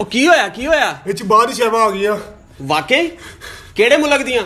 ਉਹ ਕੀ ਹੋਇਆ ਕੀ ਹੋਇਆ? ਇਹ ਚ ਬਾਦਸ਼ਾਹਾਂ ਆ ਗਈਆਂ। ਵਾਕਈ? ਕਿਹੜੇ ਮੁਲਕ ਦੀਆਂ?